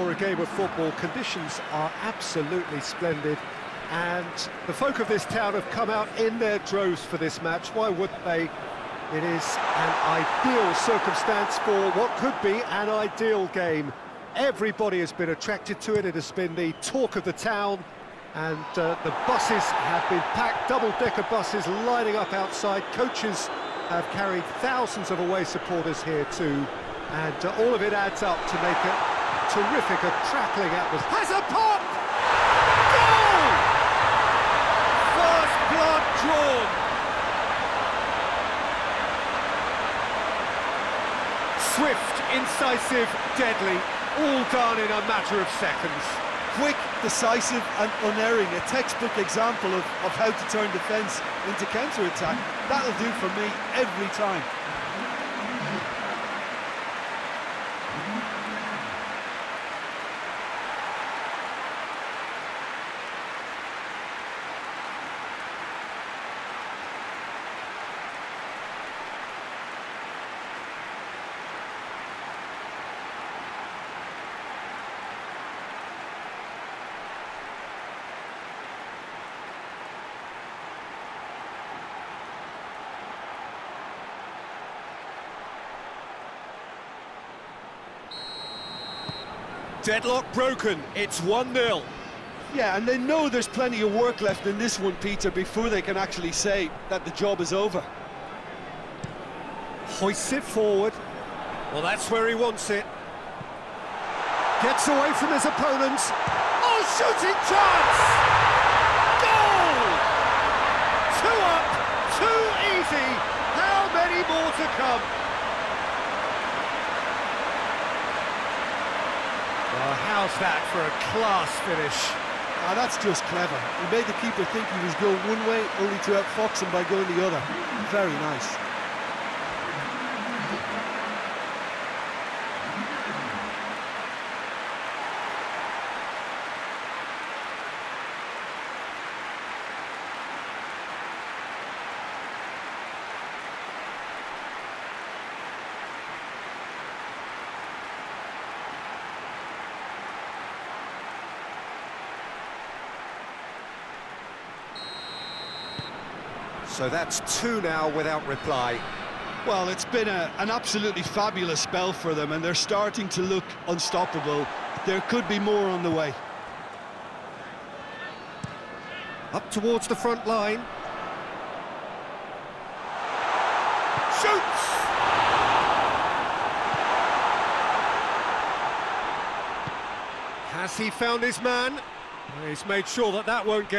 for a game of football. Conditions are absolutely splendid. And the folk of this town have come out in their droves for this match. Why wouldn't they? It is an ideal circumstance for what could be an ideal game. Everybody has been attracted to it. It has been the talk of the town. And uh, the buses have been packed, double-decker buses lining up outside. Coaches have carried thousands of away supporters here too. And uh, all of it adds up to make a terrific, a crackling atmosphere. Has a pop! Goal! First blood drawn. Swift, incisive, deadly, all done in a matter of seconds. Quick, decisive and unerring, a textbook example of, of how to turn defence into counter-attack. That'll do for me every time. Deadlock broken, it's 1-0. Yeah, and they know there's plenty of work left in this one, Peter, before they can actually say that the job is over. Hoists it forward. Well, that's where he wants it. Gets away from his opponents. Oh, shooting chance! Goal! Two up, too easy. How many more to come? Well, how's that for a class finish? Ah, that's just clever. He made the keeper think he was going one way, only to outfox him by going the other. Very nice. So that's two now without reply. Well, it's been a, an absolutely fabulous spell for them, and they're starting to look unstoppable. There could be more on the way. Up towards the front line. Shoots! Has he found his man? He's made sure that that won't get...